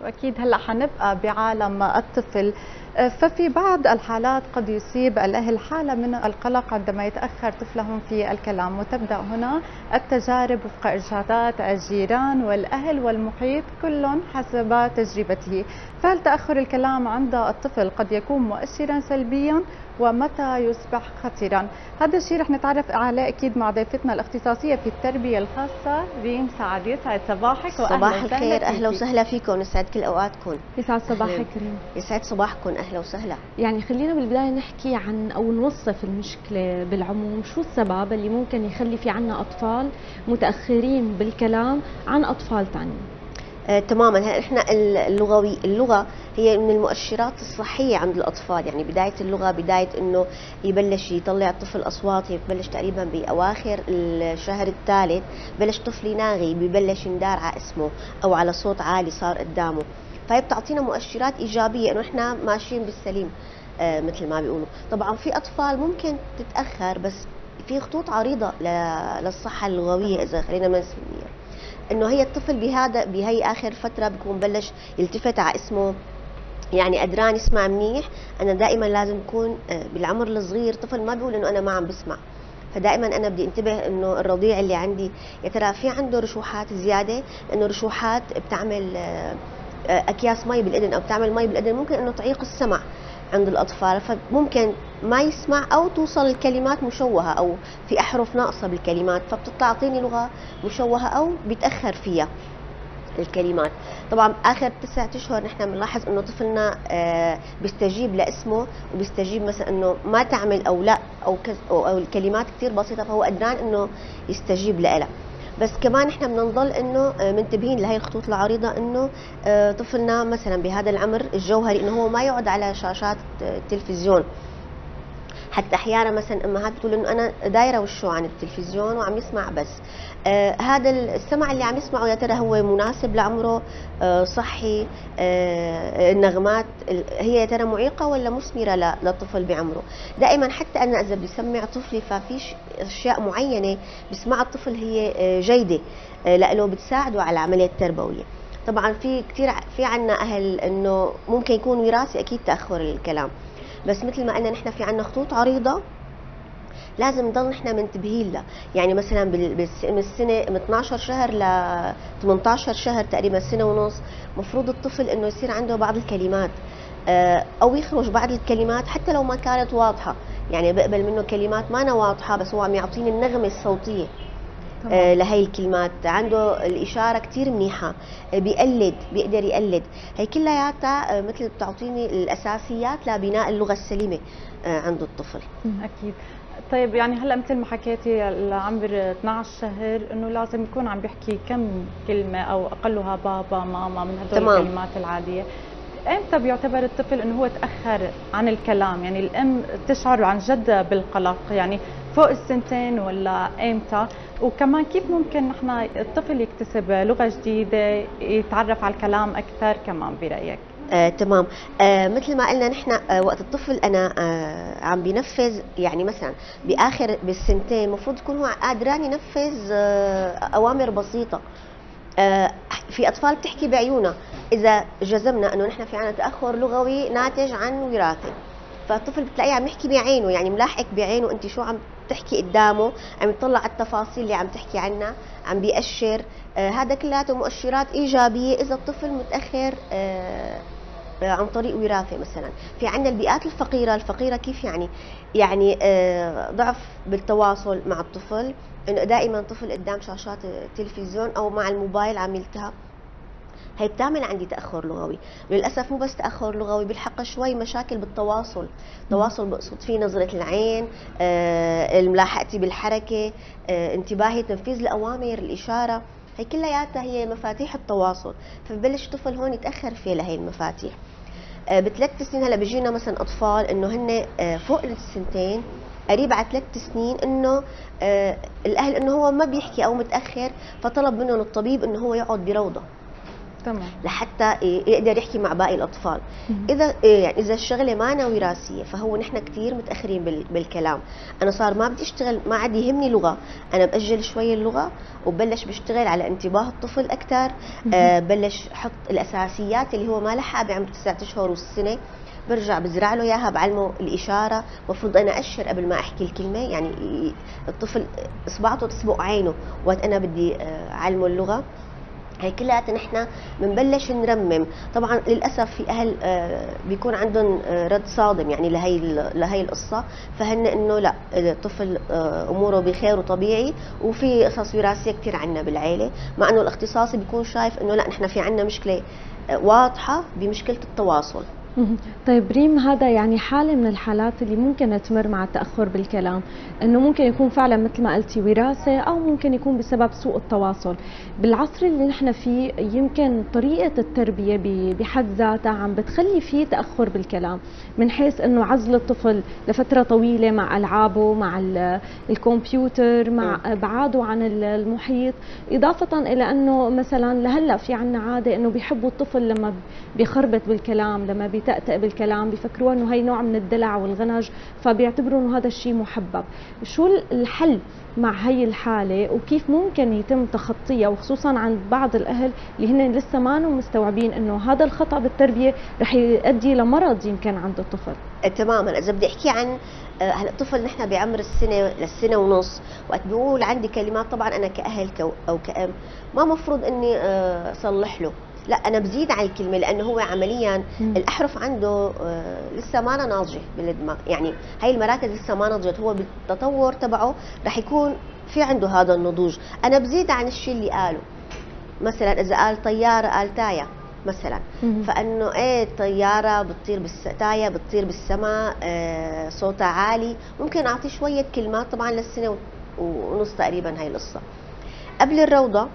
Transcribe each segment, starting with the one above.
وأكيد هلأ حنبقى بعالم الطفل. ففي بعض الحالات قد يصيب الأهل حالة من القلق عندما يتأخر طفلهم في الكلام وتبدأ هنا التجارب وفق إرشادات الجيران والأهل والمحيط كل حسب تجربته. فهل تأخر الكلام عند الطفل قد يكون مؤشرا سلبيا؟ ومتى يصبح خطيرا هذا الشيء رح نتعرف عليه أكيد مع ضيفتنا الاختصاصية في التربية الخاصة ريم سعد. يسعد صباحك صباح الخير أهلا وسهلا فيكم. يسعد كل أوقاتكم. يسعد صباحك ريم. يسعد صباحكم. أهلا وسهلا. يعني خلينا بالبداية نحكي عن أو نوصف المشكلة بالعموم. شو السبب اللي ممكن يخلي في عنا أطفال متأخرين بالكلام عن أطفال ثانيين آه تماما. إحنا اللغوي اللغة هي من المؤشرات الصحية عند الأطفال. يعني بداية اللغة بداية إنه يبلش يطلع الطفل أصوات هي بتبلش تقريبا بأواخر الشهر الثالث بلش طفل يناغي ببلش يندار على اسمه أو على صوت عالي صار قدامه. فهي بتعطينا مؤشرات إيجابية إنه إحنا ماشيين بالسليم آه مثل ما بيقولوا. طبعا في أطفال ممكن تتأخر بس في خطوط عريضة للصحة اللغوية إذا خلينا ما نسميها. إنه هي الطفل بهذا بهي آخر فترة بيكون بلش يلتفت على اسمه. يعني قدران يسمع منيح. أنا دائما لازم أكون بالعمر الصغير طفل ما بيقول إنه أنا ما عم بسمع. فدائما أنا بدي انتبه إنه الرضيع اللي عندي يا ترى في عنده رشوحات زيادة؟ لأنه رشوحات بتعمل أكياس مي بالاذن أو بتعمل مي بالاذن ممكن إنه تعيق السمع. عند الأطفال فممكن ما يسمع أو توصل الكلمات مشوهة أو في أحرف ناقصة بالكلمات فبتطلع تعطيني لغة مشوهة أو بيتأخر فيها الكلمات. طبعا آخر تسعة أشهر نحن بنلاحظ إنه طفلنا آه بيستجيب لاسمه وبيستجيب مثلا إنه ما تعمل أو لا أو, أو, الكلمات كثير بسيطة فهو قدران إنه يستجيب لها بس كمان إحنا بدنا نضل انه منتبهين لهي الخطوط العريضة إنه طفلنا مثلا بهذا العمر الجوهري إنه هو ما يقعد على شاشات التلفزيون حتى أحيانا مثلا أمهات بتقول إنه أنا دايرة وشه عن التلفزيون وعم يسمع بس. آه هذا السمع اللي عم يسمعه يا ترى هو مناسب لعمره آه صحي؟ آه النغمات؟ هي يا ترى معيقة ولا مثمرة للطفل بعمره؟ دائما حتى أنا إذا بسمع طفلي ففي أشياء معينة بسمعها الطفل هي آه جيدة آه لأنه بتساعده على العملية التربوية. طبعا في كثير في عنا أهل إنه ممكن يكون وراثي أكيد تأخر الكلام. بس مثل ما قلنا نحن في عنا خطوط عريضة لازم نضل نحن منتبهين لها. يعني مثلا من السنة من 12 شهر ل 18 شهر تقريبا سنة ونص مفروض الطفل إنه يصير عنده بعض الكلمات. أو يخرج بعض الكلمات حتى لو ما كانت واضحة. يعني بقبل منه كلمات ما أنا واضحة بس هو عم يعطيني النغمة الصوتية. آه لهي الكلمات. عنده الإشارة كتير منيحة. آه بيقلد بيقدر يقلد. هي كلياتها آه مثل بتعطيني الأساسيات لبناء اللغة السليمة عند الطفل. أكيد. طيب يعني هلا مثل ما حكيتي العمر 12 شهر إنه لازم يكون عم بيحكي كم كلمة أو أقلها بابا ماما من هدول الكلمات العادية. إمتى بيعتبر الطفل إنه هو تأخر عن الكلام؟ يعني الأم تشعر عن جد بالقلق. يعني فوق السنتين ولا إمتى؟ وكمان كيف ممكن نحن الطفل يكتسب لغة جديدة يتعرف على الكلام أكثر كمان برأيك؟ آه، تمام. آه، مثل ما قلنا نحن آه، وقت الطفل أنا آه، عم بينفذ يعني مثلا بآخر بالسنتين المفروض يكون هو قادران ينفذ آه، أوامر بسيطة. آه، في أطفال بتحكي بعيونها. إذا جزمنا إنه نحن في عنا تأخر لغوي ناتج عن وراثة. فالطفل بتلاقيه عم يحكي بعينه يعني ملاحق بعينه انت شو عم تحكي قدامه عم يطلع على التفاصيل اللي عم تحكي عنها عم بيأشر. آه هذا كلياته مؤشرات إيجابية إذا الطفل متأخر آه عن طريق وراثة مثلا. في عندنا البيئات الفقيرة الفقيرة كيف يعني؟ يعني آه ضعف بالتواصل مع الطفل إنه دائما طفل قدام شاشات التلفزيون أو مع الموبايل عم يلتهى. هي بتعمل عندي تأخر لغوي. للأسف مو بس تأخر لغوي بيلحقها شوي مشاكل بالتواصل. تواصل بقصد فيه نظرة العين آه ملاحقتي بالحركة آه انتباهي تنفيذ الأوامر الإشارة. هي كلياتها هي مفاتيح التواصل. فببلش الطفل هون يتأخر في لهي المفاتيح. آه بثلاث سنين هلا بيجينا مثلا أطفال إنه هن آه فوق السنتين قريب على ثلاث سنين إنه آه الأهل إنه هو ما بيحكي أو متأخر فطلب منهم الطبيب إنه هو يقعد بروضة. تمام. لحتى يقدر يحكي مع باقي الأطفال. إذا يعني إذا الشغلة ما وراثيه فهو نحن كثير متأخرين بال- بالكلام. أنا صار ما بدي أشتغل ما عاد يهمني لغة. أنا بأجل شوي اللغة وبلش بشتغل على انتباه الطفل أكثر آه بلش أحط الأساسيات اللي هو ما لحقها بعمر تسعة أشهر والسنة. برجع بزرع له إياها بعلمه الإشارة. المفروض أنا أشر قبل ما أحكي الكلمة. يعني الطفل اصبعته تسبق عينه. وقت أنا بدي آه، أعلمه اللغة هي كلها نحن بنبلش نرمم. طبعا للأسف في أهل آه، بيكون عندهم آه، رد صادم يعني لهي لهي القصة. فهن إنه لا الطفل آه، أموره بخير وطبيعي وفي قصص وراثية كثير عنا بالعيلة. مع إنه الاختصاصي بيكون شايف إنه لا نحن في عنا مشكلة واضحة بمشكلة التواصل. طيب ريم هذا يعني حالة من الحالات اللي ممكن تمر مع التأخر بالكلام. إنه ممكن يكون فعلا مثل ما قلتي وراثة أو ممكن يكون بسبب سوء التواصل. بالعصر اللي نحن فيه يمكن طريقة التربية ب- بحد ذاتها عم بتخلي فيه تأخر بالكلام. من حيث إنه عزل الطفل لفترة طويلة مع ألعابه مع ال- الكمبيوتر مع أبعاده عن ال- المحيط. إضافة إلى إنه مثلا لهلأ في عنا عادة إنه بيحبوا الطفل لما بيخربط بالكلام لما بيتأتأ بالكلام بيفكروها إنه هي نوع من الدلع والغنج فبيعتبروا إنه هذا الشيء محبب. شو الحل مع هي الحالة؟ وكيف ممكن يتم تخطيها؟ وخصوصا عند بعض الأهل اللي هن لسه ما مستوعبين إنه هذا الخطأ بالتربية رح يؤدي لمرض يمكن عند الطفل. آه، تماما. إذا بدي أحكي عن آه، هلأ الطفل نحن بعمر السنة للسنة ونص وقت بقول عندي كلمات طبعا أنا كأهل أو كأم ما مفروض إني آه، اصلح له. لا أنا بزيد على الكلمة لأنه هو عمليا. الأحرف عنده آه، لسه ما ناضجة بالدماغ يعني هاي المراكز لسه ما نضجت هو بالتطور تبعه رح يكون في عنده هذا النضوج أنا بزيد عن الشيء اللي قاله مثلا إذا قال طيارة قال تايه مثلا. فإنه إيه طيارة بتطير بالس... تايه بتطير بالسماء آه صوتها عالي ممكن اعطيه شوية كلمات طبعا للسنة ونص تقريبا هاي القصة قبل الروضة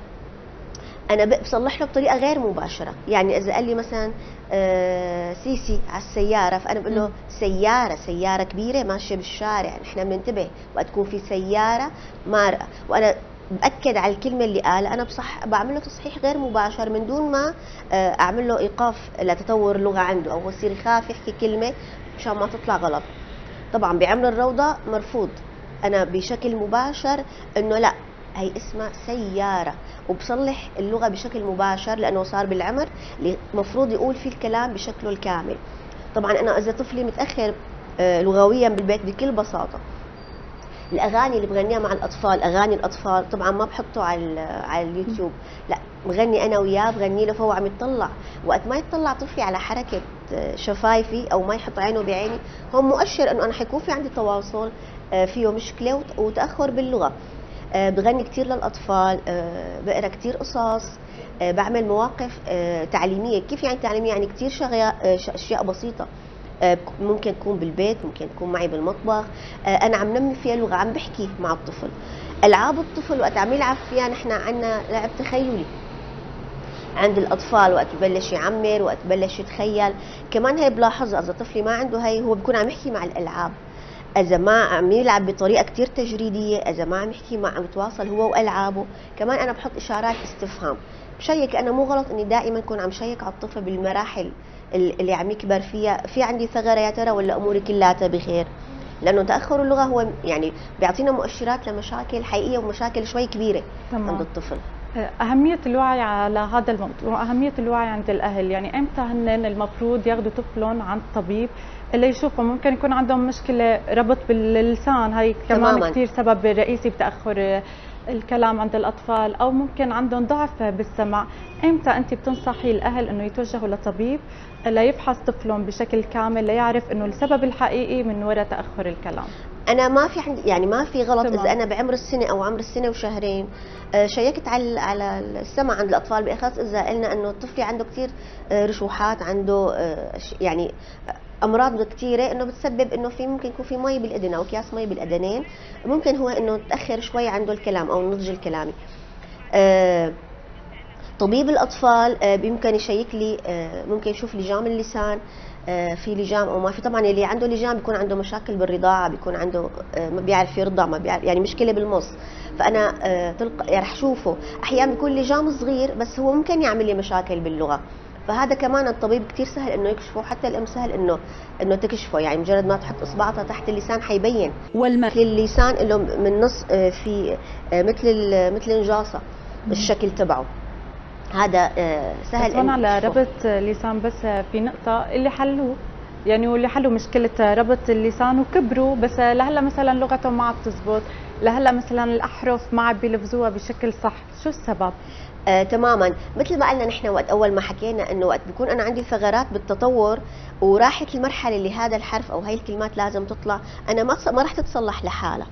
أنا بصلح له بطريقة غير مباشرة. يعني إذا قال لي مثلا آه سيسي على السيارة فأنا بقول له. سيارة سيارة كبيرة ماشية بالشارع نحن بننتبه. وقت تكون في سيارة مارقة. وأنا بأكد على الكلمة اللي قالها. أنا بصح بعمل له تصحيح غير مباشر من دون ما آه، أعمل له إيقاف لتطور اللغة عنده. أو يصير يخاف يحكي كلمة مشان ما تطلع غلط. طبعا بعمر الروضة مرفوض. أنا بشكل مباشر إنه لا هي اسمها سيارة. وبصلح اللغة بشكل مباشر لأنه صار بالعمر المفروض يقول فيه الكلام بشكله الكامل. طبعا أنا إذا طفلي متأخر آه، لغويا بالبيت بكل بساطة. الأغاني اللي بغنيها مع الأطفال أغاني الأطفال طبعا ما بحطه على على اليوتيوب. لا بغني أنا وياه بغني له فهو عم يطلع وقت ما يطلع طفلي على حركة آه، شفايفي أو ما يحط عينه بعيني هو مؤشر إنه أنا حيكون في عندي تواصل آه، فيه مشكلة وت- وتأخر باللغة. بغني كثير للأطفال آه، بقرأ كثير قصص آه، بعمل مواقف آه، تعليمية. كيف يعني تعليمية؟ يعني آه، ش- أشياء بسيطة. آه، ممكن تكون بالبيت ممكن تكون معي بالمطبخ. آه، أنا عم نمي فيها اللغة عم بحكي مع الطفل. ألعاب الطفل وقت عم يلعب فيها نحن عندنا لعب تخيلي. عند الأطفال وقت ببلش يعمر وقت ببلش يتخيل. كمان هي بلاحظها إذا طفلي ما عنده هي هو بيكون عم يحكي مع الألعاب. اذا ما عم يلعب بطريقة كتير تجريدية اذا ما عم يحكي مع عم يتواصل هو وألعابه. كمان أنا بحط إشارات استفهام. بشيك أنا مو غلط إني دائما اكون عم شيك على الطفل بالمراحل ال- اللي عم يكبر فيها. في عندي ثغرة يا ترى ولا أموري كلها بخير؟ لأنه تأخر اللغة هو يعني بيعطينا مؤشرات لمشاكل حقيقية ومشاكل شوي كبيرة تمام. عند الطفل. أهمية الوعي على هذا الموضوع أهمية الوعي عند الأهل. يعني إمتى هن المفروض ياخذوا طفلهم عند طبيب اللي يشوفوا ممكن يكون عندهم مشكلة ربط باللسان هي كمان. كثير سبب رئيسي بتأخر الكلام عند الأطفال أو ممكن عندهم ضعف بالسمع إمتى أنت بتنصحي الأهل إنه يتوجهوا لطبيب ليفحص طفلهم بشكل كامل ليعرف إنه السبب الحقيقي من وراء تأخر الكلام أنا ما في عندي يعني ما في غلط تمام. اذا أنا بعمر السنة أو عمر السنة وشهرين آه، شيكت على على السمع عند الأطفال بالاخص إذا قلنا إنه الطفل عنده كثير رشوحات عنده آه، يعني أمراض كثيره إنه بتسبب إنه في ممكن يكون في مي بالأذن أو أكياس مي بالأذنين. ممكن هو إنه تأخر شوي عنده الكلام أو النضج الكلامي آه، طبيب الأطفال آه، بيمكن يشيك لي آه، ممكن يشوف لجام اللسان في لجام أو ما في. طبعا اللي عنده لجام بيكون عنده مشاكل بالرضاعة بيكون عنده ما بيعرف يرضع ما بيعرف يعني مشكلة بالمص. فأنا تلقى يعني رح شوفه. أحيانا بيكون لجام صغير بس هو ممكن يعمل لي مشاكل باللغة. فهذا كمان الطبيب كثير سهل إنه يكشفه حتى الأم سهل انه إنه تكشفه يعني مجرد ما تحط اصبعتها تحت اللسان حيبين. والم مثل اللسان له من نص آه، في آه، مثل مثل النجاصه الشكل تبعه. هذا آه، سهل بس إنه على. ربط لسان بس في نقطة اللي حلوة يعني واللي حلوا مشكلة ربط اللسان وكبروا بس لهلأ مثلا لغتهم ما عم تزبط. لهلا مثلا الأحرف ما عم بيلفظوها بشكل صح. شو السبب؟ آه تماما. مثل ما قلنا نحن وقت أول ما حكينا إنه وقت بكون أنا عندي ثغرات بالتطور وراحت المرحلة اللي هذا الحرف أو هاي الكلمات لازم تطلع أنا ما ما راح تتصلح لحالها.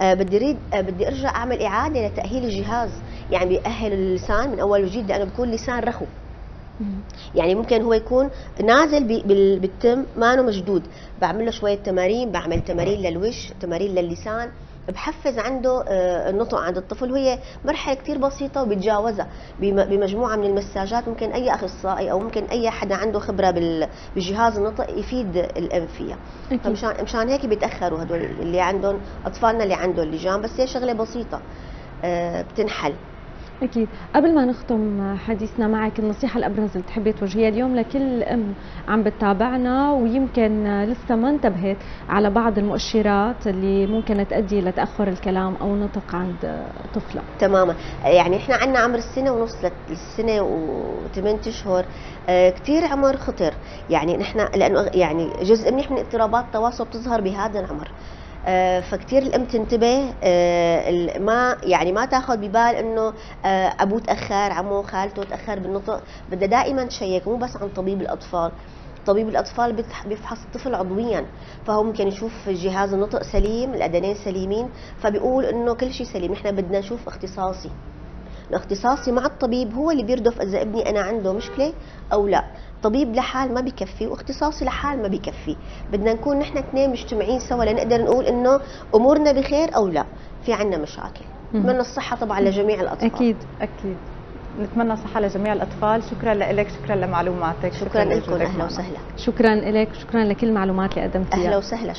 آه بدي أريد آه بدي أرجع أعمل إعادة لتأهيل الجهاز. يعني بيأهل اللسان من أول وجديد لأنه بيكون لسان رخو. يعني ممكن هو يكون نازل بالتم مانو مشدود. بعمل له شوية تمارين بعمل تمارين للوش تمارين للسان بحفز عنده آه، النطق عند الطفل. وهي مرحلة كثير بسيطة وبتجاوزها. بم- بمجموعة من المساجات ممكن أي أخصائي أو ممكن أي حدا عنده خبرة بجهاز النطق يفيد الام فيها. فمشان مشان هيك بيتأخروا هدول اللي عندهم أطفالنا اللي عندهم لجان. بس هي شغلة بسيطة آه، بتنحل. أكيد. قبل ما نختم حديثنا معك النصيحة الأبرز اللي بتحبي توجهيها اليوم لكل أم عم بتتابعنا ويمكن لسه ما انتبهت على بعض المؤشرات اللي ممكن تؤدي لتأخر الكلام أو نطق عند طفلة. تماما. يعني إحنا عندنا عمر السنة ونص للسنة وثمان أشهر. آه، كثير عمر خطر. يعني نحن لأنه يعني جزء منيح من اضطرابات التواصل بتظهر بهذا العمر. فكتير الام تنتبه آه، ما يعني ما تاخذ ببال إنه آه، أبوه تأخر عمه خالته تأخر بالنطق. بدها دائما تشيك مو بس عن طبيب الأطفال. طبيب الأطفال بيفحص الطفل عضويا. فهو ممكن يشوف جهاز النطق سليم الاذنين سليمين. فبيقول إنه كل شيء سليم. نحن بدنا نشوف اختصاصي. الاختصاصي مع الطبيب هو اللي بيردف إذا ابني أنا عنده مشكلة أو لا. طبيب لحال ما بيكفي واختصاصي لحال ما بيكفي بدنا نكون نحن اثنين مجتمعين سوا لنقدر نقول إنه أمورنا بخير أو لا. في عنا مشاكل. نتمنى الصحة طبعا لجميع الأطفال. أكيد أكيد. نتمنى صحة لجميع الأطفال. شكرا لك شكرا لمعلوماتك. شكرا لكم. لوجودك أهلا معنا. وسهلا. شكرا لك شكرا لكل المعلومات اللي قدمتيها. أهلا وسهلا.